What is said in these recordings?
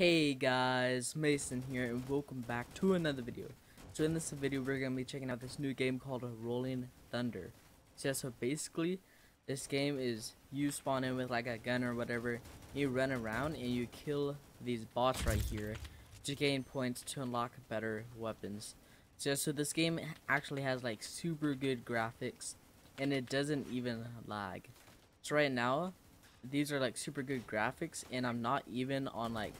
Hey guys, Mason here and welcome back to another video. So in this video we're going to be checking out this new game called Rolling Thunder. So, yeah, so basically this game is you spawn in with like a gun or whatever, you run around and you kill these bots right here to gain points to unlock better weapons. So, yeah, so this game actually has like super good graphics and it doesn't even lag. So right now these are like super good graphics and I'm not even on like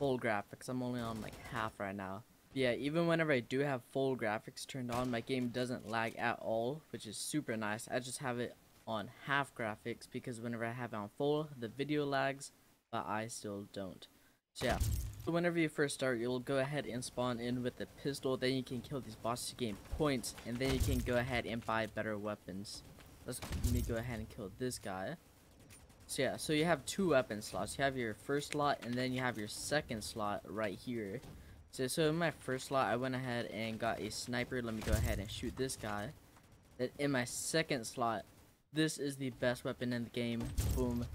full graphics. I'm only on like half right now. Yeah, even whenever I do have full graphics turned on, my game doesn't lag at all, which is super nice. I just have it on half graphics because whenever I have it on full, the video lags, but I still don't. So yeah, so whenever you first start, you'll go ahead and spawn in with the pistol, then you can kill these bosses to gain points, and then you can go ahead and buy better weapons. Let's let me go ahead and kill this guy. So yeah, so you have two weapon slots. You have your first slot and then you have your second slot right here. So, so in my first slot, I went ahead and got a sniper. Let me go ahead and shoot this guy. Then in my second slot, this is the best weapon in the game. Boom.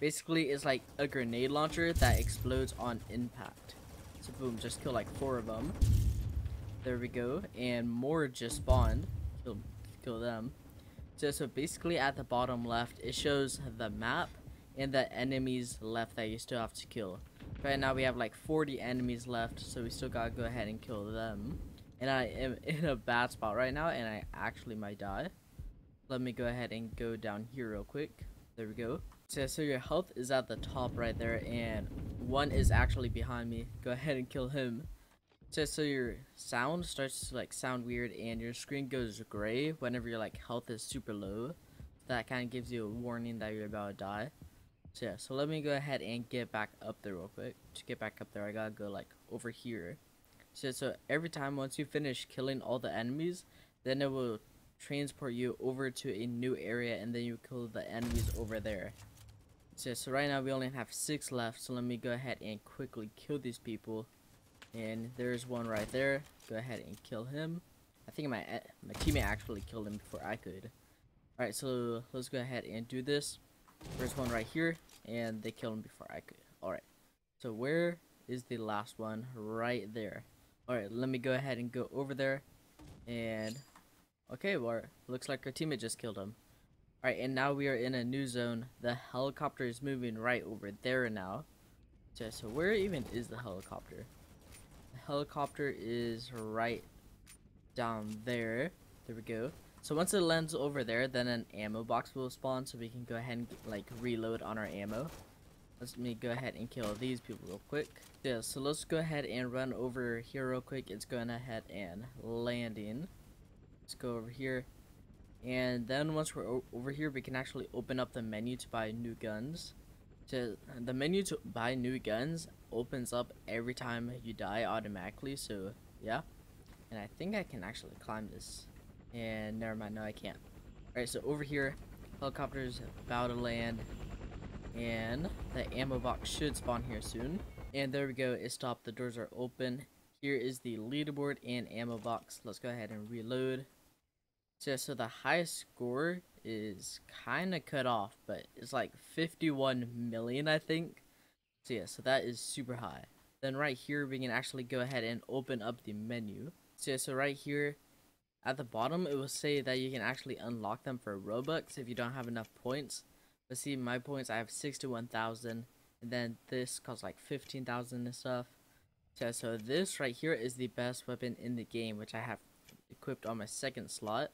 Basically, it's like a grenade launcher that explodes on impact. So boom, just kill like four of them. There we go. And more just spawned. Kill, kill them. So, so basically at the bottom left, it shows the map and the enemies left that you still have to kill. Right now we have like 40 enemies left, so we still gotta go ahead and kill them. And I am in a bad spot right now, and I actually might die. Let me go ahead and go down here real quick. There we go. So, so your health is at the top right there, and one is actually behind me. Go ahead and kill him. So, so your sound starts to like sound weird and your screen goes gray whenever your like health is super low. That kind of gives you a warning that you're about to die. So yeah, so let me go ahead and get back up there real quick. To get back up there, I gotta go like over here. So, so every time once you finish killing all the enemies, then it will transport you over to a new area and then you kill the enemies over there. So, so right now we only have six left, so let me go ahead and quickly kill these people. And there's one right there. Go ahead and kill him. I think my my teammate actually killed him before I could. Alright, so let's go ahead and do this. There's one right here, and they killed him before I could. Alright, so where is the last one? Right there. Alright, let me go ahead and go over there. And, okay, well, looks like our teammate just killed him. Alright, and now we are in a new zone. The helicopter is moving right over there now. So, so where even is the helicopter? Helicopter is right down there. There we go. So once it lands over there, then an ammo box will spawn so we can go ahead and like reload on our ammo. Let me go ahead and kill these people real quick. Yeah, so let's go ahead and run over here real quick. It's going ahead and landing. Let's go over here. And then once we're over here, we can actually open up the menu to buy new guns. To, the menu to buy new guns opens up every time you die automatically, so yeah. And I think I can actually climb this. And never mind, no I can't. Alright, so over here, helicopter's about to land. And the ammo box should spawn here soon. And there we go, it stopped, the doors are open. Here is the leaderboard and ammo box. Let's go ahead and reload. So, so the highest score is kind of cut off, but it's like 51 million, I think. So yeah, so that is super high. Then right here, we can actually go ahead and open up the menu. So yeah, so right here, at the bottom, it will say that you can actually unlock them for Robux if you don't have enough points. But see, my points, I have 61,000. And then this costs like 15,000 and stuff. So, so this right here is the best weapon in the game, which I have equipped on my second slot.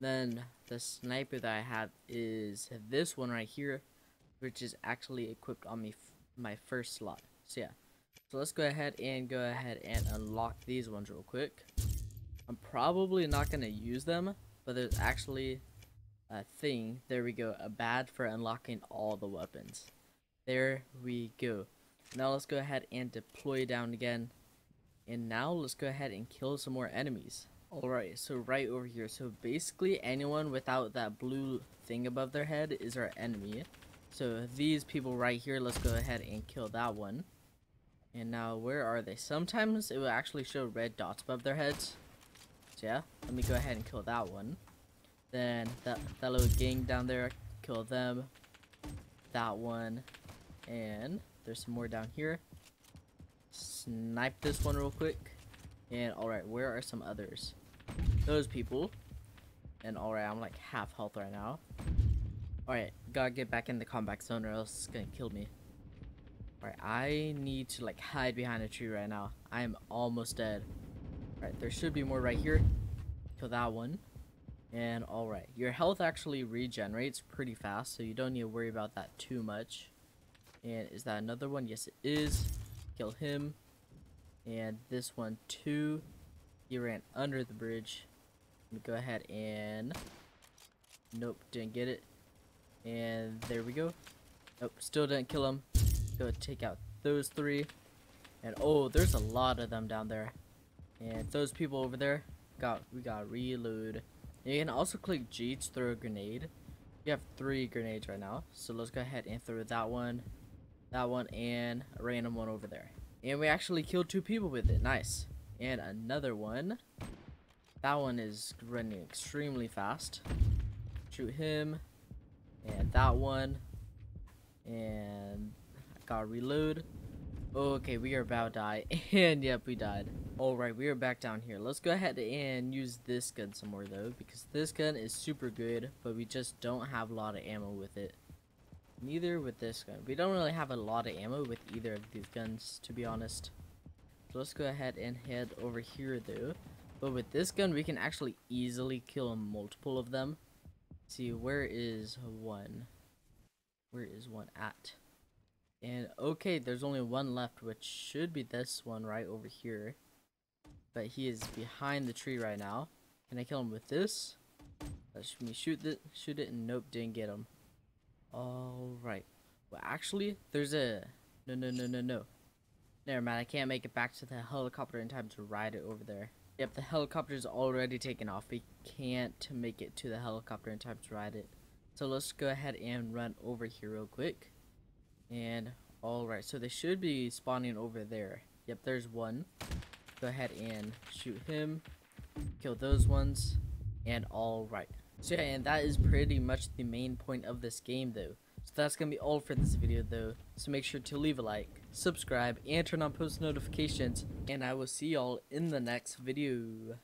Then the sniper that I have is this one right here, which is actually equipped on me my first slot. So yeah. So let's go ahead and go ahead and unlock these ones real quick. I'm probably not to use them, but there's actually a thing. There we go. A badge for unlocking all the weapons. There we go. Now let's go ahead and deploy down again. And now let's go ahead and kill some more enemies. Alright, so right over here. So basically anyone without that blue thing above their head is our enemy. So these people right here, let's go ahead and kill that one. And now where are they? Sometimes it will actually show red dots above their heads. So yeah, let me go ahead and kill that one. Then that, that little gang down there, kill them. That one. And there's some more down here. Snipe this one real quick. And alright, where are some others? Those people. And alright, I'm like half health right now. Alright, gotta get back in the combat zone or else it's gonna kill me. Alright, I need to like hide behind a tree right now. I am almost dead. Alright, there should be more right here. Kill that one. And alright, your health actually regenerates pretty fast, so you don't need to worry about that too much. And is that another one? Yes, it is. Kill him. And this one too. He ran under the bridge. Let me go ahead and... Nope, didn't get it. And there we go. Nope, still didn't kill him. Go take out those three. And oh, there's a lot of them down there. And those people over there, got we got reload. And you can also click G to throw a grenade. We have three grenades right now. So let's go ahead and throw that one, that one, and a random one over there. And we actually killed two people with it. Nice. And another one. That one is running extremely fast. Shoot him. And that one. And I gotta reload. Okay, we are about to die. And yep, we died. Alright, we are back down here. Let's go ahead and use this gun some more though. Because this gun is super good. But we just don't have a lot of ammo with it. Neither with this gun. We don't really have a lot of ammo with either of these guns, to be honest. So let's go ahead and head over here, though. But with this gun, we can actually easily kill multiple of them. Let's see, where is one? Where is one at? And okay, there's only one left, which should be this one right over here. But he is behind the tree right now. Can I kill him with this? Let me shoot it, shoot it, and nope, didn't get him. Alright. Well, actually, there's a... No, no, no, no, no. Never mind, I can't make it back to the helicopter in time to ride it over there. Yep, the helicopter's already taken off. We can't make it to the helicopter in time to ride it. So let's go ahead and run over here real quick. And, alright, so they should be spawning over there. Yep, there's one. Go ahead and shoot him. Kill those ones. And alright. So yeah, and that is pretty much the main point of this game though. So that's going to be all for this video though. So make sure to leave a like, subscribe, and turn on post notifications. And I will see y'all in the next video.